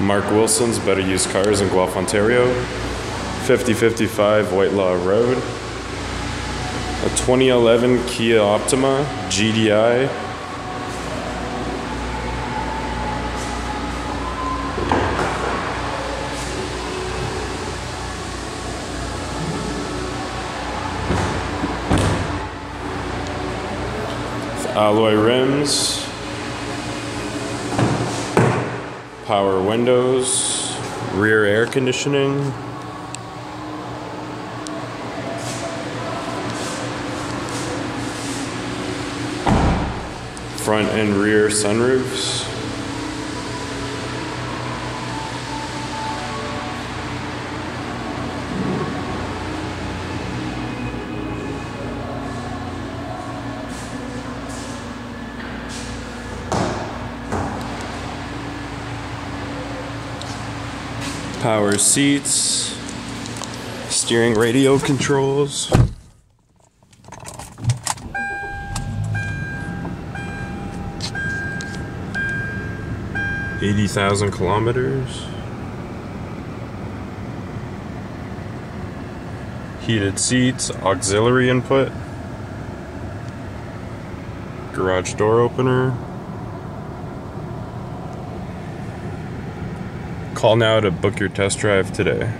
Mark Wilson's Better Used Cars in Guelph, Ontario. 5055 Whitelaw Road. A 2011 Kia Optima GDI. Alloy rims. Power windows. Rear air conditioning. front and rear sunroofs. Power seats, steering radio controls. Eighty thousand kilometers. Heated seats, auxiliary input, garage door opener. Call now to book your test drive today.